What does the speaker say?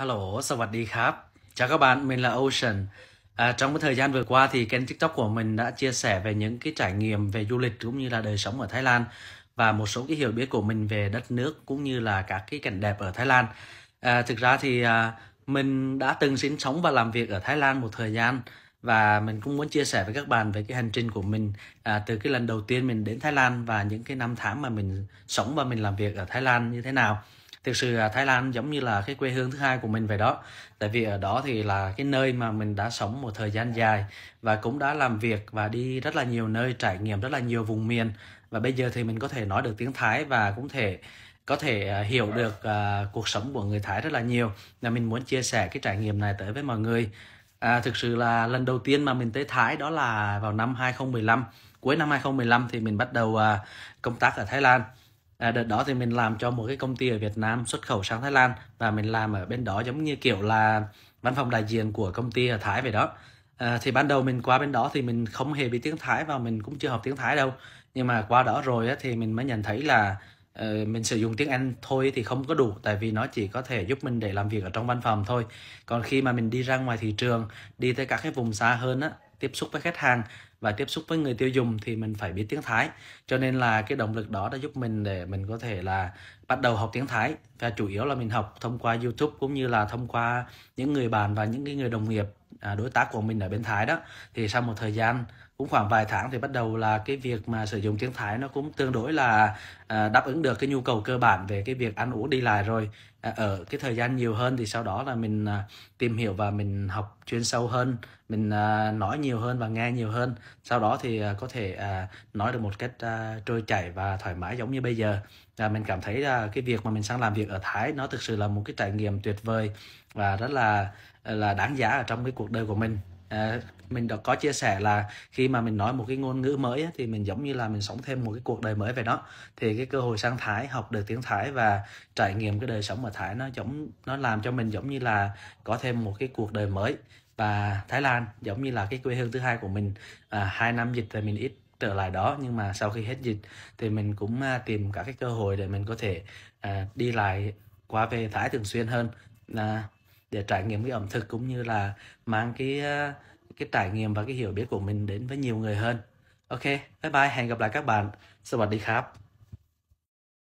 Hello, สวัสดีครับ Chào các bạn, mình là Ocean. À, trong cái thời gian vừa qua thì kênh TikTok của mình đã chia sẻ về những cái trải nghiệm về du lịch cũng như là đời sống ở Thái Lan và một số cái hiểu biết của mình về đất nước cũng như là các cái cảnh đẹp ở Thái Lan. À, thực ra thì à, mình đã từng sinh sống và làm việc ở Thái Lan một thời gian và mình cũng muốn chia sẻ với các bạn về cái hành trình của mình à, từ cái lần đầu tiên mình đến Thái Lan và những cái năm tháng mà mình sống và mình làm việc ở Thái Lan như thế nào thực sự là Thái Lan giống như là cái quê hương thứ hai của mình vậy đó. Tại vì ở đó thì là cái nơi mà mình đã sống một thời gian dài và cũng đã làm việc và đi rất là nhiều nơi trải nghiệm rất là nhiều vùng miền. Và bây giờ thì mình có thể nói được tiếng Thái và cũng thể có thể à, hiểu được uh, cuộc sống của người Thái rất là nhiều. Là mình muốn chia sẻ cái trải nghiệm này tới với mọi người. À, thực sự là lần đầu tiên mà mình tới Thái đó là vào năm 2015 cuối năm 2015 thì mình bắt đầu uh, công tác ở Thái Lan. À, đợt đó thì mình làm cho một cái công ty ở Việt Nam xuất khẩu sang Thái Lan và mình làm ở bên đó giống như kiểu là văn phòng đại diện của công ty ở Thái vậy đó. À, thì ban đầu mình qua bên đó thì mình không hề biết tiếng Thái và mình cũng chưa học tiếng Thái đâu. Nhưng mà qua đó rồi á, thì mình mới nhận thấy là uh, mình sử dụng tiếng Anh thôi thì không có đủ tại vì nó chỉ có thể giúp mình để làm việc ở trong văn phòng thôi. Còn khi mà mình đi ra ngoài thị trường, đi tới các cái vùng xa hơn á, tiếp xúc với khách hàng và tiếp xúc với người tiêu dùng thì mình phải biết tiếng Thái. Cho nên là cái động lực đó đã giúp mình để mình có thể là bắt đầu học tiếng Thái. Và chủ yếu là mình học thông qua YouTube cũng như là thông qua những người bạn và những cái người đồng nghiệp à, đối tác của mình ở bên Thái đó. Thì sau một thời gian cũng khoảng vài tháng thì bắt đầu là cái việc mà sử dụng tiếng Thái nó cũng tương đối là à, đáp ứng được cái nhu cầu cơ bản về cái việc ăn uống đi lại rồi. À, ở cái thời gian nhiều hơn thì sau đó là mình à, tìm hiểu và mình học chuyên sâu hơn mình à, nói nhiều hơn và nghe nhiều hơn. Sau đó thì à, có thể à, nói được một cách à, trôi chảy và thoải mái giống như bây giờ. À, mình cảm thấy là cái việc mà mình sang làm việc ở Thái nó thực sự là một cái trải nghiệm tuyệt vời và rất là à, là đáng giá ở trong cái cuộc đời của mình à, mình đã có chia sẻ là khi mà mình nói một cái ngôn ngữ mới thì mình giống như là mình sống thêm một cái cuộc đời mới về đó. Thì cái cơ hội sang Thái học được tiếng Thái và trải nghiệm cái đời sống ở Thái nó giống nó làm cho mình giống như là có thêm một cái cuộc đời mới. Và Thái Lan giống như là cái quê hương thứ hai của mình. À, hai năm dịch thì mình ít trở lại đó nhưng mà sau khi hết dịch thì mình cũng à, tìm các cái cơ hội để mình có thể à, đi lại qua về Thái thường xuyên hơn. À, để trải nghiệm cái ẩm thực cũng như là mang cái à, cái trải nghiệm và cái hiểu biết của mình đến với nhiều người hơn ok bye bye hẹn gặp lại các bạn สวัสดีครับ